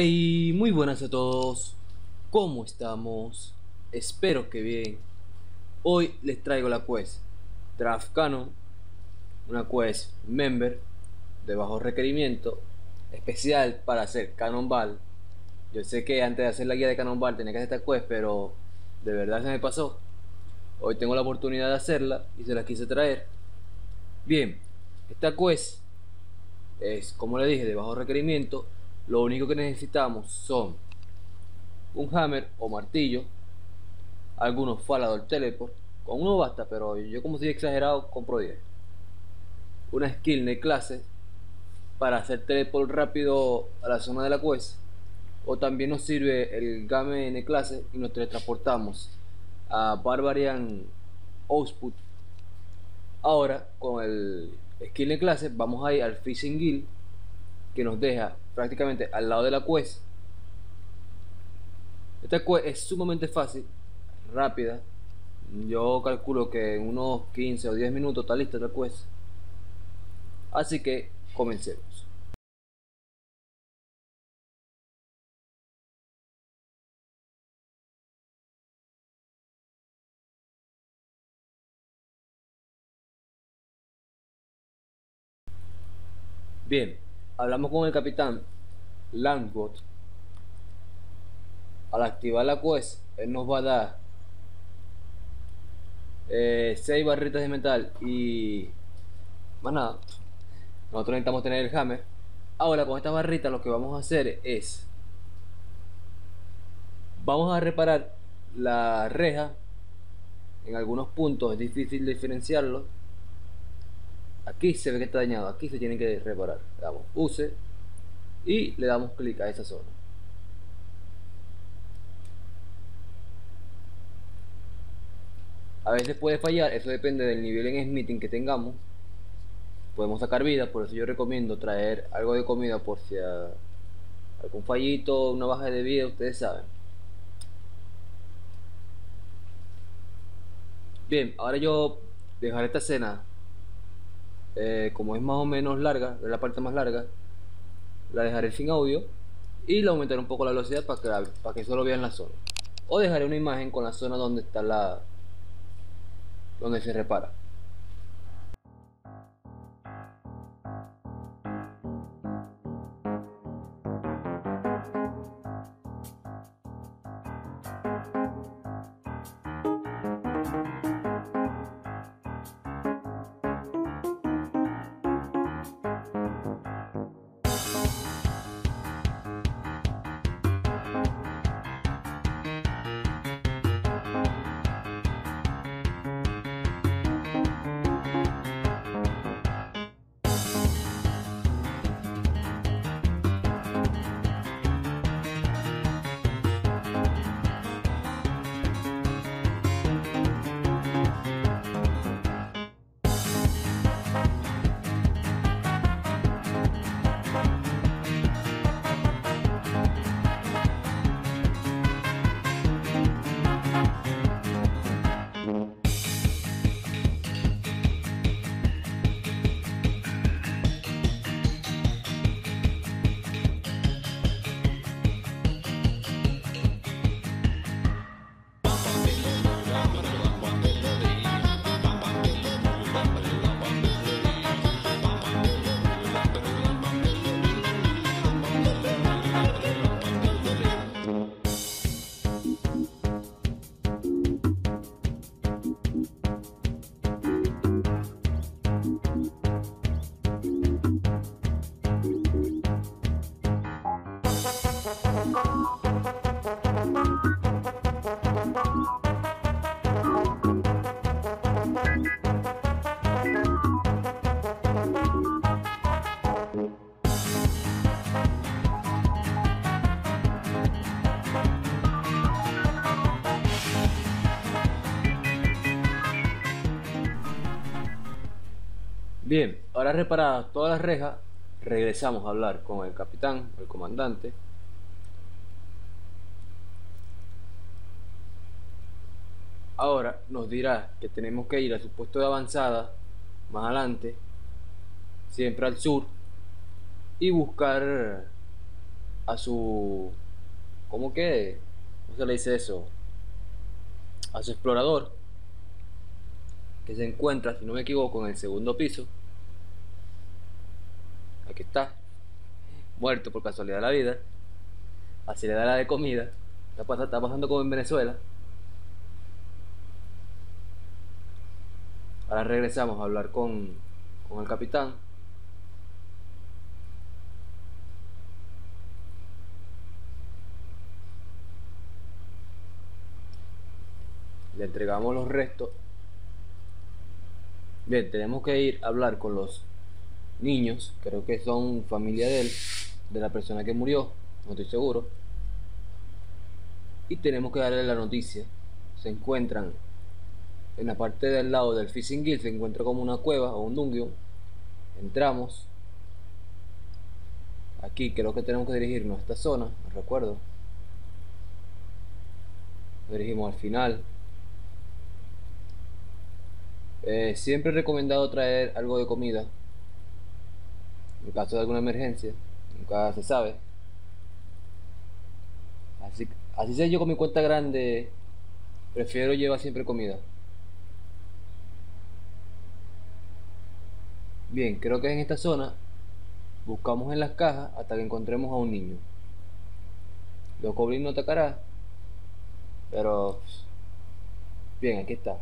Hey, muy buenas a todos. ¿Cómo estamos? Espero que bien. Hoy les traigo la quest Draft Canon, una quest member de bajo requerimiento, especial para hacer Canon Ball. Yo sé que antes de hacer la guía de Canon Ball tenía que hacer esta quest, pero de verdad se me pasó. Hoy tengo la oportunidad de hacerla y se la quise traer. Bien, esta quest es, como le dije, de bajo requerimiento lo único que necesitamos son un hammer o martillo, algunos falador teleport, con uno basta, pero yo como soy exagerado compro 10. Una skill de clase para hacer teleport rápido a la zona de la quest. O también nos sirve el game N clase y nos teletransportamos a Barbarian Output. Ahora con el skill de clase vamos a ir al Fishing Guild que nos deja prácticamente al lado de la quest. Esta quest es sumamente fácil, rápida. Yo calculo que en unos 15 o 10 minutos está lista la quest. Así que comencemos. Bien, hablamos con el capitán Landbot. Al activar la quest, él nos va a dar 6 eh, barritas de metal y más nada. Nosotros necesitamos tener el hammer. Ahora con esta barrita lo que vamos a hacer es vamos a reparar la reja en algunos puntos es difícil diferenciarlo aquí se ve que está dañado aquí se tiene que reparar. Le damos use y le damos clic a esa zona. A veces puede fallar eso depende del nivel en smithing que tengamos. Podemos sacar vida por eso yo recomiendo traer algo de comida por si a, algún fallito una baja de vida ustedes saben. Bien ahora yo dejaré esta escena eh, como es más o menos larga, es la parte más larga, la dejaré sin audio y le aumentaré un poco la velocidad para que, para que solo vean la zona. O dejaré una imagen con la zona donde está la... donde se repara. Bien, ahora reparadas todas las rejas, regresamos a hablar con el capitán, el comandante. Ahora nos dirá que tenemos que ir a su puesto de avanzada, más adelante, siempre al sur, y buscar a su... ¿Cómo que? ¿Cómo se le dice eso? A su explorador, que se encuentra, si no me equivoco, en el segundo piso. Aquí está, muerto por casualidad de la vida. Así le da la de comida. Está, está pasando como en Venezuela. Ahora regresamos a hablar con, con el capitán. Le entregamos los restos. Bien, tenemos que ir a hablar con los niños. Creo que son familia de él, de la persona que murió. No estoy seguro. Y tenemos que darle la noticia. Se encuentran en la parte del lado del Fishing Guild. Se encuentra como una cueva o un dungeon. Entramos. Aquí creo que tenemos que dirigirnos a esta zona. No recuerdo. Nos dirigimos al final. Eh, siempre he recomendado traer algo de comida. En caso de alguna emergencia. Nunca se sabe. Así, así sea yo con mi cuenta grande. Prefiero llevar siempre comida. Bien, creo que en esta zona buscamos en las cajas hasta que encontremos a un niño. Los goblins no atacará. Pero... Bien, aquí está.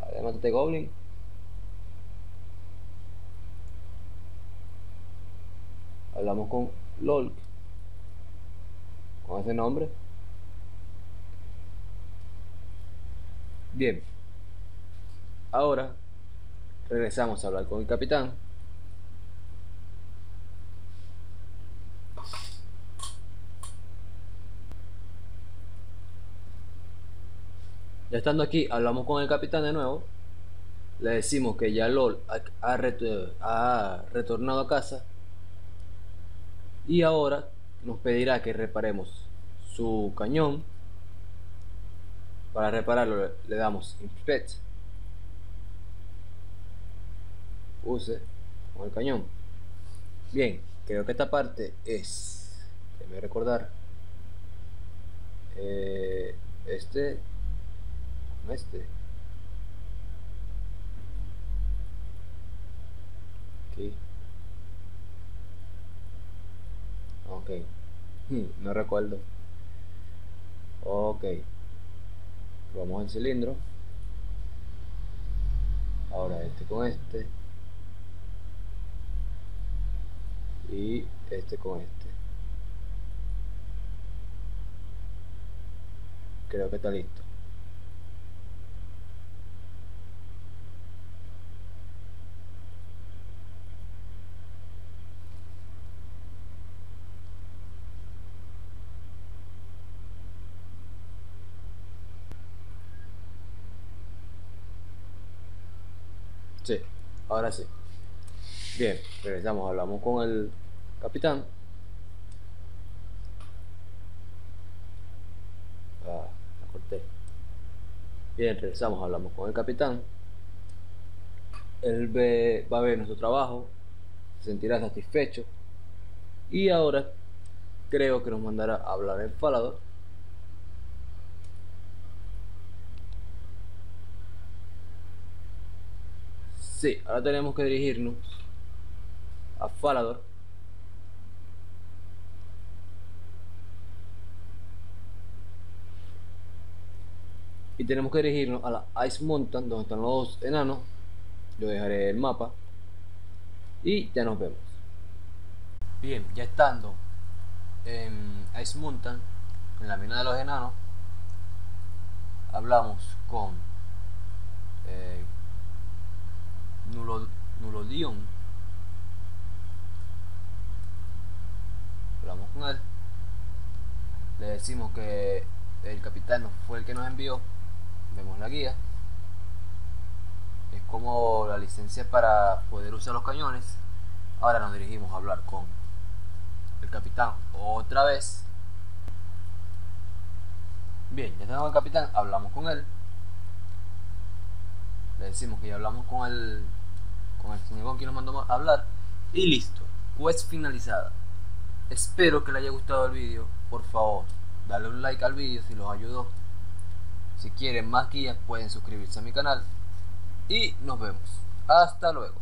Además este goblin. Hablamos con LOL. Con ese nombre. Bien. Ahora regresamos a hablar con el capitán. Ya estando aquí, hablamos con el capitán de nuevo. Le decimos que ya LOL ha, retornado a casa. Y ahora nos pedirá que reparemos su cañón. Para repararlo le, damos inspect. Use con el cañón. Bien, creo que esta parte es. Déjame recordar. Eh, este este. Aquí. Ok. Hmm, no recuerdo. Ok. Vamos al cilindro. Ahora este con este. Y este con este. Creo que está listo. Sí, ahora sí. Bien, regresamos, hablamos con el capitán. Ah, la corté. Bien, regresamos, hablamos con el capitán. Él ve, va a ver nuestro trabajo, se sentirá satisfecho. Y ahora creo que nos mandará a hablar el Falador Sí, ahora tenemos que dirigirnos a Falador. Y tenemos que dirigirnos a la Ice Mountain, donde están los enanos. Yo dejaré el mapa. Y ya nos vemos. Bien, ya estando en Ice Mountain, en la mina de los enanos, hablamos con eh, Nulo, Nulodion. Hablamos con él. Le decimos que el capitán fue el que nos envió. Vemos la guía. Es como la licencia para poder usar los cañones. Ahora nos dirigimos a hablar con el capitán otra vez. Bien, ya tenemos al capitán, hablamos con él. Le decimos que ya hablamos con el con el señor que nos mandó a hablar y listo, quest finalizada. Espero que les haya gustado el vídeo. Por favor, dale un like al vídeo si los ayudó. Si quieren más guías pueden suscribirse a mi canal. Y nos vemos. Hasta luego.